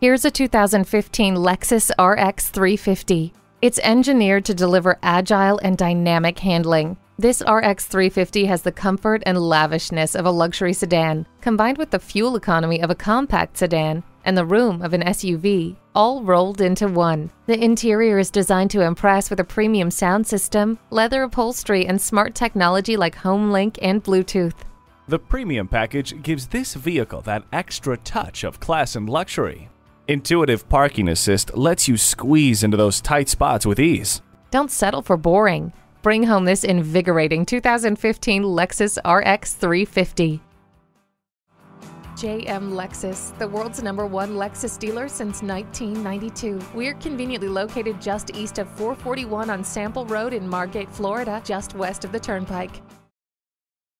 Here's a 2015 Lexus RX 350. It's engineered to deliver agile and dynamic handling. This RX 350 has the comfort and lavishness of a luxury sedan, combined with the fuel economy of a compact sedan and the room of an SUV, all rolled into one. The interior is designed to impress with a premium sound system, leather upholstery, and smart technology like HomeLink and Bluetooth. The premium package gives this vehicle that extra touch of class and luxury. Intuitive Parking Assist lets you squeeze into those tight spots with ease. Don't settle for boring. Bring home this invigorating 2015 Lexus RX 350. JM Lexus, the world's number one Lexus dealer since 1992. We're conveniently located just east of 441 on Sample Road in Margate, Florida, just west of the Turnpike.